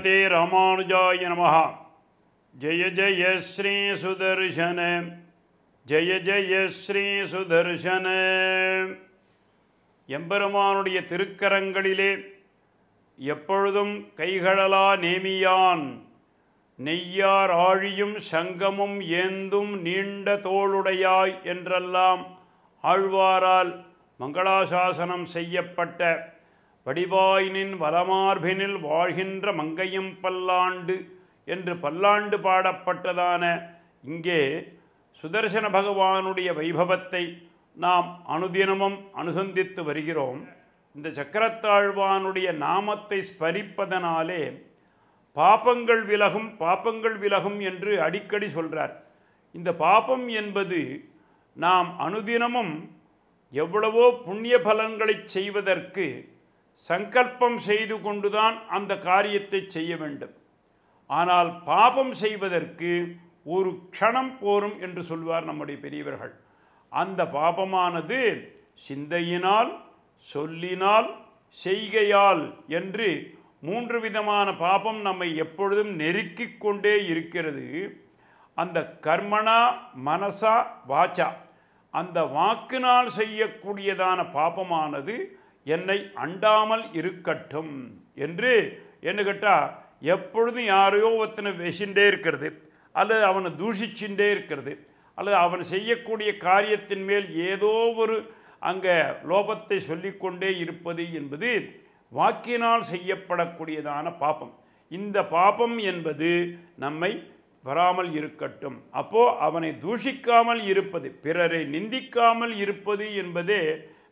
ஸ்ரீமதே ராமானுஜாய நமஹா ஜெய ஜெய ஸ்ரீ சுதர்ஷன ஜெய ஜெய ஸ்ரீ சுதர்ஷன எம்பெருமானுடைய திருக்கரங்களிலே எப்பொழுதும் கைகளலா நேமியான். நெய்யார் ஆழியும் சங்கமும் ஏந்தும் நீண்ட தோளுடையாய் என்றெல்லாம் ஆழ்வாரால் மங்களாசாசனம் செய்யப்பட்ட வடிவாயினின் வலமார்பினில் வாழ்கின்ற மங்கையும் பல்லாண்டு என்று பல்லாண்டு பாடப்பட்டதான இங்கே சுதர்சன பகவானுடைய வைபவத்தை நாம் அனுதினமும் அனுசந்தித்து வருகிறோம். இந்த சக்கரத்தாழ்வானுடைய நாமத்தை ஸ்மரிப்பதனாலே பாபங்கள் விலகும் பாபங்கள் விலகும் என்று அடிக்கடி சொல்கிறார் இந்த பாபம் என்பது நாம் அனுதினமும் எவ்வளவோ புண்ணிய பலன்களை செய்வதற்கு சங்கல்பம் செய்து கொண்டுதான் அந்த காரியத்தை செய்ய வேண்டும். ஆனால் பாபம் செய்வதற்கு ஒரு க்ஷணம் போரும் என்று சொல்வார் நம்முடைய பெரியவர்கள். அந்த பாபமானது சிந்தையினால் சொல்லினால் செய்கையால் என்று மூன்று விதமான பாபம் நம்மை எப்பொழுதும் நெருக்கிக் கொண்டே இருக்கிறது. அந்த கர்மனா மனசா வாச்சா. அந்த வாக்கினால் செய்யக்கூடியதான பாபமானது என்னை அண்டாமல் இருக்கட்டும் என்று என்ன கேட்டால் எப்பொழுதும் யாரையோ ஒருத்தனை வெசிண்டே இருக்கிறது அல்லது அவனை தூஷிச்சுட்டே இருக்கிறது அல்லது அவன் செய்யக்கூடிய காரியத்தின் மேல் ஏதோ ஒரு அங்கே லோபத்தை சொல்லிக்கொண்டே இருப்பது என்பது வாக்கினால் செய்யப்படக்கூடியதான பாபம். இந்த பாபம் என்பது நம்மை வராமல் இருக்கட்டும். அப்போ அவனை தூஷிக்காமல் இருப்பது பிறரை நிந்திக்காமல் இருப்பது என்பதே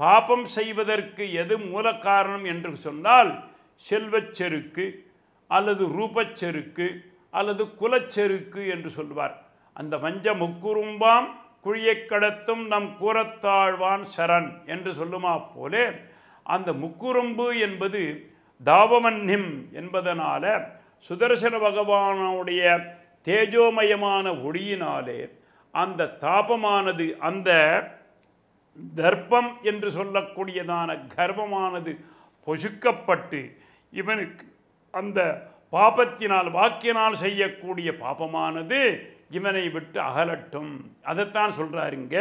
பாபம் செய்வதற்கு எது மூல காரணம் என்று சொன்னால் செல்வச் செருக்கு அல்லது ரூபச்செருக்கு அல்லது குலச்செருக்கு என்று சொல்வார். அந்த வஞ்ச முக்குறும்பாம் குழியைக் கடத்தும் நம் கூறத்தாழ்வான் சரண் என்று சொல்லுமா போலே அந்த முக்குறும்பு என்பது தாவமன்னிம் என்பதனால சுதர்சன பகவானுடைய தேஜோமயமான ஒளியினாலே அந்த தாபமானது அந்த தர்ப்பம் என்று சொல்லக்கூடியதான கர்வமானது பொசுக்கப்பட்டு இவனுக்கு அந்த பாபத்தினால் வாக்கினால் செய்யக்கூடிய பாபமானது இவனை விட்டு அகலட்டும். அதைத்தான் சொல்கிறாருங்க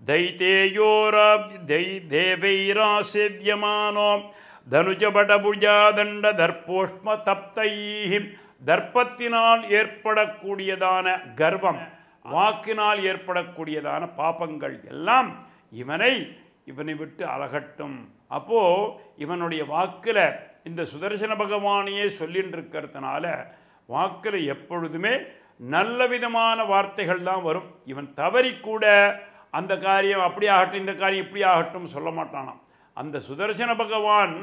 தைத்தேயோரா தை தேவைரா சேவியமானோ தனுஜபடபுஜாதண்ட தர்ப்போஷ்ம தப்தைஹி தர்ப்பத்தினால் ஏற்படக்கூடியதான கர்வம் வாக்கினால் ஏற்படக்கூடியதான பாபங்கள் எல்லாம் இவனை இவனை விட்டு அழகட்டும். அப்போது இவனுடைய வாக்கில் இந்த சுதர்சன பகவானையே சொல்லின்னு இருக்கிறதுனால வாக்கில் எப்பொழுதுமே நல்ல விதமான வார்த்தைகள் தான் வரும். இவன் தவறி கூட அந்த காரியம் அப்படி ஆகட்டும் இந்த காரியம் இப்படி ஆகட்டும் சொல்ல மாட்டானாம். அந்த சுதர்சன பகவான்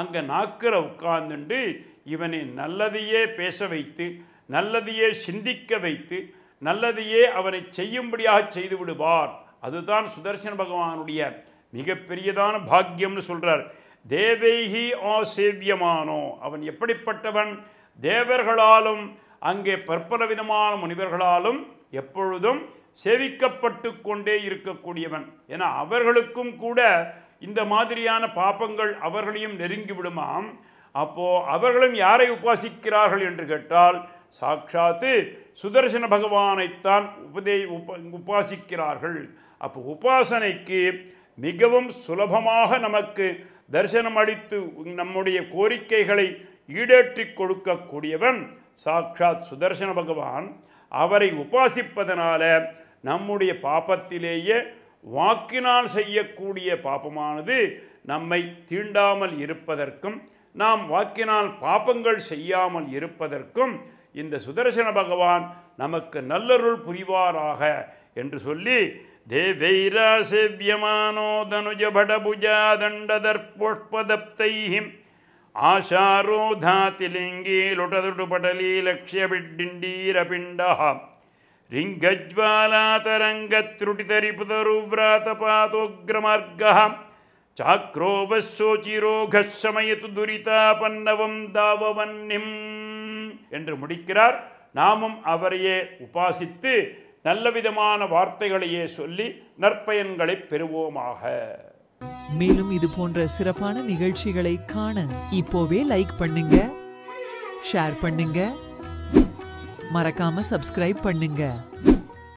அங்கே நாக்கிற உட்கார்ந்துண்டு இவனை நல்லதையே பேச வைத்து நல்லதையே சிந்திக்க வைத்து நல்லதையே அவனை செய்யும்படியாக செய்து விடுவார். அதுதான் சுதர்சன பகவானுடைய மிகப்பெரியதான பாக்கியம்னு சொல்கிறார் தேவைஹி ஆசேவியமானோ அவன் எப்படிப்பட்டவன்? தேவர்களாலும் அங்கே பற்பல விதமான முனிவர்களாலும் எப்பொழுதும் சேவிக்கப்பட்டு கொண்டே இருக்கக்கூடியவன். ஏன்னா அவர்களுக்கும் கூட இந்த மாதிரியான பாப்பங்கள் அவர்களையும் நெருங்கி விடுமாம். அப்போது அவர்களும் யாரை உபாசிக்கிறார்கள் என்று கேட்டால் சாட்சாத்து சுதர்சன பகவானைத்தான் உபதே உப உபாசிக்கிறார்கள். அப்போ உபாசனைக்கு மிகவும் சுலபமாக நமக்கு தரிசனம் அளித்து நம்முடைய கோரிக்கைகளை ஈடேற்றி கொடுக்கக்கூடியவன் சாட்சாத் சுதர்சன பகவான். அவரை உபாசிப்பதனால நம்முடைய பாப்பத்திலேயே வாக்கினால் செய்யக்கூடிய பாப்பமானது நம்மை தீண்டாமல் இருப்பதற்கும் நாம் வாக்கினால் பாப்பங்கள் செய்யாமல் இருப்பதற்கும் இந்த சுதர்சன பகவான் நமக்கு நல்லருள் புரிவாராக. என்று சொல்லி தேவைராசேவியமானோ தனுஜபடபுஜாதண்டதர்புஷ்பதப்தைஹிம் ஆஷாரோதாதிலிங்கீலுடதுடுபடலீலக்ஷ்யபிண்டிண்டீரபிண்டஹ ரிங்கஜ்வாலாதரங்கத்ருடிதரிபுதருவ்ராதபாதோக்ரமார்கः சாக்ரோவசோச்சிரோகः சமயத்து துரிதாபன்னவம் தாவவன்னிம் என்று முடிக்கிறார். நாமும் அவரையே உபாசித்து நல்ல விதமான வார்த்தைகளையே சொல்லி நற்பயன்களை பெறுவோமாக. மேலும் இது போன்ற சிறப்பான நிகழ்ச்சிகளை காண இப்போவே லைக் பண்ணுங்க ஷேர் பண்ணுங்க மறக்காம சப்ஸ்கிரைப் பண்ணுங்க.